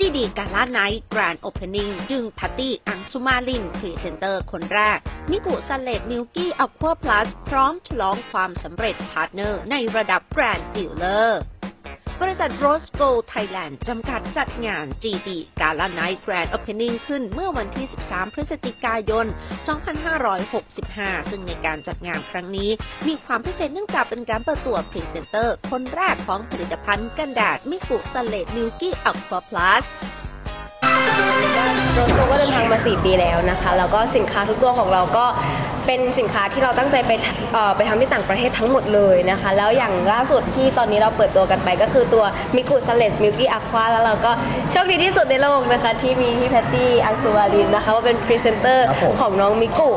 กาล่าไนท์แกรนด์โอเพนนิ่งจึงพัตตี้อังสุมาลินพรีเซนเตอร์คนแรก มิกุสเลตมิลกี้อควาพลัสพร้อมฉลองความสำเร็จพาร์ทเนอร์ในระดับแบริษัทโรสโกลไทยแลนด์จำกัดจัดงาน GD Gala Night Grand Opening ขึ้นเมื่อวันที่ 13 พฤศจิกายน 2565 ซึ่งในการจัดงานครั้งนี้มีความพิเศษเนื่องจากเป็นการเปิดตัวพรีเซนเตอร์ คนแรกของผลิตภัณฑ์กันแดดมิกุสเลตมิลกี้อัลฟาพลัส โรสโกก็เดินทางมา 4 ปีแล้วนะคะ แล้วก็สินค้าทุกตัวของเราก็เป็นสินค้าที่เราตั้งใจไปเอ่อไปทำที่ต่างประเทศทั้งหมดเลยนะคะ แล้วอย่างล่าสุดที่ตอนนี้เราเปิดตัวกันไปก็คือตัวมิกุสเลส Milky Aqua แล้วเราก็โชคดีที่สุดในโลกนะคะ ที่มีพี่แพตตี้อังศุมาลินนะคะว่าเป็นพรีเซนเตอร์ครับผมของน้องมิกุ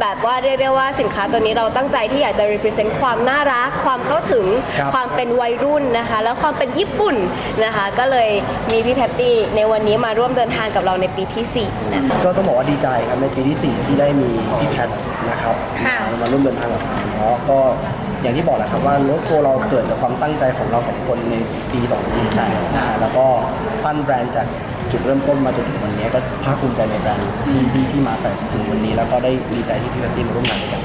แบบว่าเรียกได้ว่าสินค้าตัวนี้เราตั้งใจที่อยากจะ represent ความน่ารัก ความเข้าถึงครับ ความเป็นวัยรุ่นนะคะ แล้วความเป็นญี่ปุ่นนะคะ ก็เลยมีพี่แพตตี้ในวันนี้มาร่วมเดินทางกับเราในปีที่4นะคะ ก็ต้องบอกว่าดีใจครับในปีที่ 4 ที่ได้มีพี่แพทนะครับค่ะมามาร่วมเดินทางกับเราเนาะก็อย่างที่บอกแหละครับว่าโรสโกเราเกิดจากความตั้งใจของเราสองคนในปี 2018นะฮะแล้วก็ปั้นแบรนด์จาก จุดเริ่มต้นมาจนถึงวันนี้ก็ภาคภูมิใจในการที่ที่ที่มาแต่ถึงวันนี้แล้วก็ได้ดีใจที่พี่แพตตี้มาร่วมงานด้วยกัน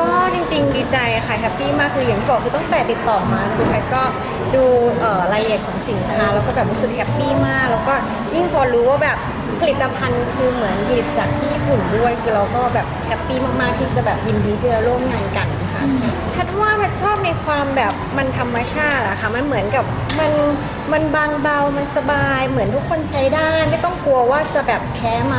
ก็จริง ๆ ดีใจค่ะ happy มากคืออย่างที่บอกคือตั้งแต่ติดต่อมาคือแพทก็ดูรายละเอียดของสินค้าแล้วก็แบบรู้สึก happy มาก แล้วก็ยิ่งพอรู้ว่าแบบ ผลิตภัณฑ์คือเหมือนผลิตจากที่ญี่ปุ่นด้วยคือเราก็แบบ happy มากๆที่จะแบบยินดีที่จะร่วมงานกันค่ะแพทว่าแพทชอบในความแบบมันธรรมชาติอะค่ะมันเหมือนกับมันมันบางเบา มันสบาย เหมือนทุกคนใช้ได้ ไม่ต้องกลัวว่าจะแบบแพ้ไหม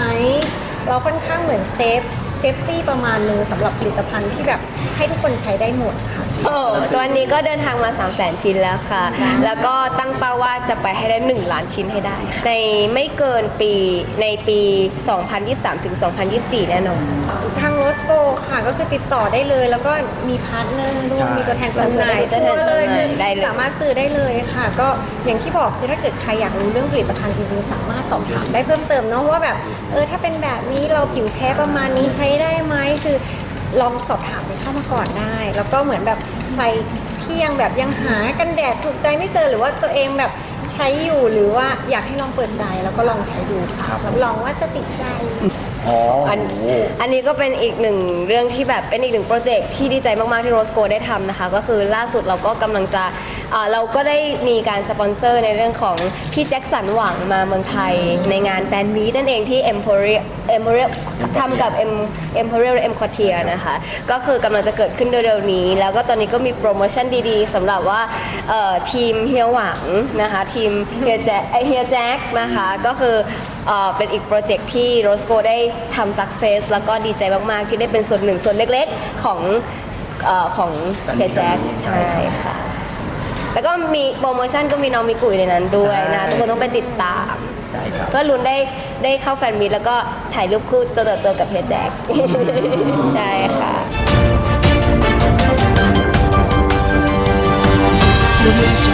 เราค่อนข้างเหมือน safe safety ประมาณนึงสำหรับผลิตภัณฑ์ที่แบบให้ทุกคนใช้ได้หมดค่ะ โอ้ตัวนี้ก็เดินทางมา 3 0 0 0 0 0ชิ้นแล้วค่ะ แล้วก็ตั้งเป้าว่าจะไปให้ได้ 1 ล้านชิ้นให้ได้ค่ะในไม่เกินปีในปี 2023ถึง2024 แน่นอน ทางโรสโกค่ะก็คือติดต่อได้เลย แล้วก็มี partner ด้วยใช่ มีตัวแทนจำหน่ายตัวแทนจำหน่ายทั่วเลยได้เลย สามารถซื้อได้เลยค่ะ ก็อย่างที่บอกคือถ้าเกิดใครอยากรู้เรื่องผลิตภัณฑ์จริงๆสามารถสอบถามได้เพิ่มเติมเนาะว่าแบบเออถ้าเป็นแบบนี้เราผิวแพ้ประมาณนี้ใช้ได้ไหมคือลองสอบถามไปเข้ามาก่อนได้ แล้วก็เหมือนแบบใครที่ยังแบบยังหากันแดดถูกใจไม่เจอหรือว่าตัวเองแบบใช้อยู่หรือว่าอยากให้ลองเปิดใจแล้วก็ลองใช้ดูค่ะรับรองว่าจะติดใจอ๋ออันโอ้โหอันนี้ก็เป็นอีกหนึ่งเรื่องที่แบบเป็นอีกหนึ่งโปรเจกต์ที่ดีใจมากๆที่โรสโกได้ทำนะคะ ก็คือล่าสุดเราก็กำลังจะ เอ่อเราก็ได้มีการสปอนเซอร์ในเรื่องของพี่แจ็คสันหวังมาเมืองไทยในงาน fan meet นั่นเองที่ Emporium Emporium ทำกับ M Emporium EmQuartier นะคะ ก็คือกำลังจะเกิดขึ้นเร็วๆนี้ แล้วก็ตอนนี้ก็มีโปรโมชั่นดีๆสำหรับว่าเอ่อทีมเฮียหวังนะคะทีมเฮียแจ็คเอ้ยเฮียแจ็คนะคะก็คือเอ่อเป็นอีกโปรเจกต์ที่โรสโกได้ทำ success แล้วก็ดีใจมากๆ ที่ได้เป็นส่วนหนึ่งส่วนเล็กๆของเอ่อของเฮียแจ็คใช่ใช่ค่ะ แล้วก็มีโปรโมชั่นก็มีน้องมิกุยในนั้นด้วยนะใช่ทุกคนต้องไปติดตาม ใช่ครับเพื่อลุ้นได้ได้เข้าแฟนมีตแล้วก็ถ่ายรูปคู่ตัวต่อตัวกับเฮียแจ็คใช่ค่ะเ